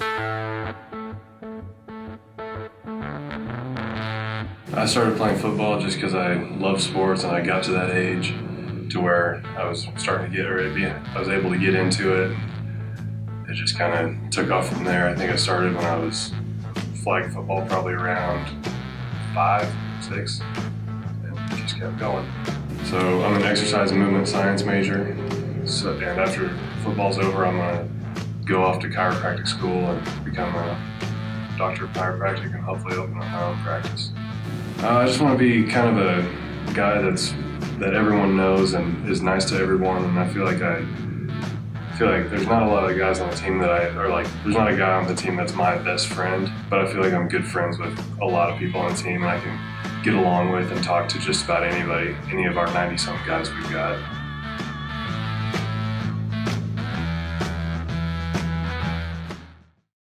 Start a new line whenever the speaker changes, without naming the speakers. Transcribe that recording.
I started playing football just because I love sports and I got to that age to where I was starting to get ready. I was able to get into it. It just kind of took off from there. I think I started when I was flag football, probably around five, six, and just kept going. So I'm an exercise and movement science major. So, and after football's over, I'm gonna go off to chiropractic school and become a doctor of chiropractic and hopefully open up my own practice. Uh, I just want to be kind of a guy that's that everyone knows and is nice to everyone, and I feel like I feel like there's not a lot of guys on the team that I or like there's not a guy on the team that's my best friend, but I feel like I'm good friends with a lot of people on the team, and I can get along with and talk to just about anybody, any of our 90 some guys we've got.